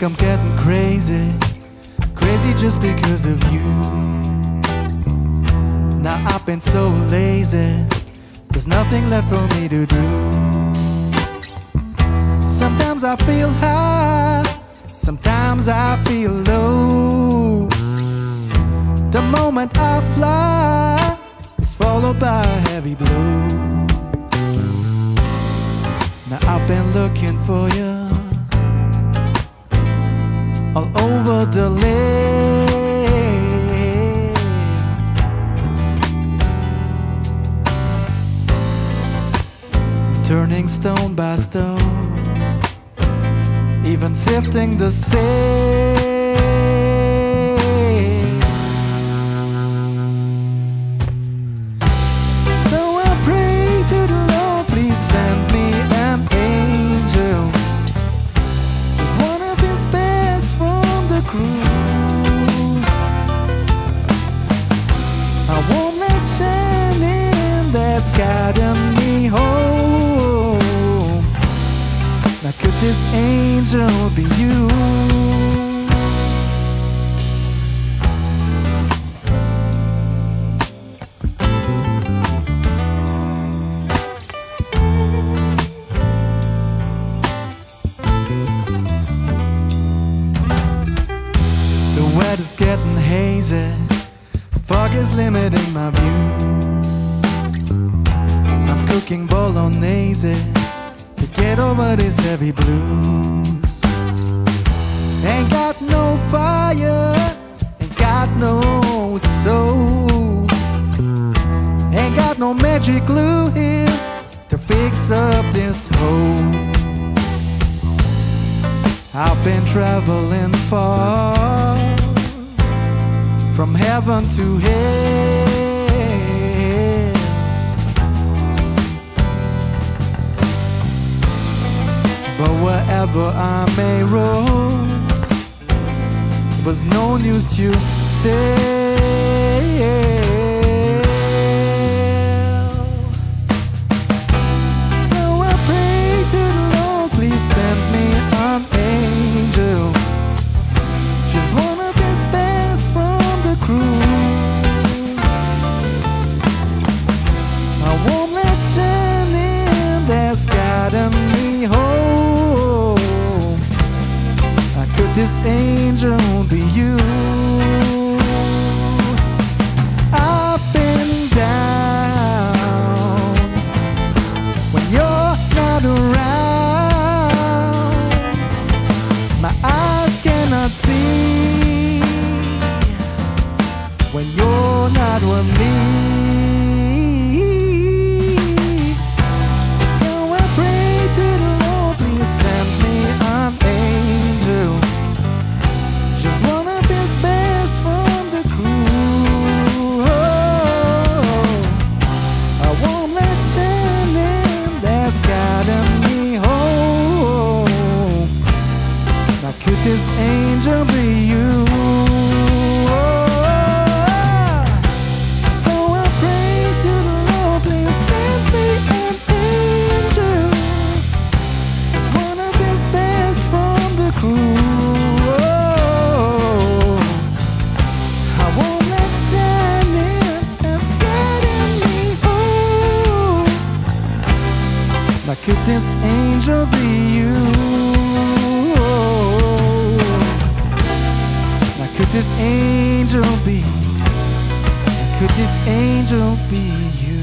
I'm getting crazy, crazy just because of you. Now I've been so lazy, there's nothing left for me to do. Sometimes I feel high, sometimes I feel low. The moment I fly is followed by a heavy blow. Now I've been looking for you all over the land. Turning stone by stone, even sifting the sand. Guiding me home. Now could this angel be you? The weather's getting hazy, fog is limiting my view. Cooking bolognese to get over this heavy blues. Ain't got no fire, ain't got no soul. Ain't got no magic glue here to fix up this hole. I've been traveling far from heaven to hell. Wherever I may roam, there was no news to tell. Getting me home. Now could this angel be you? Could this angel be? Could this angel be?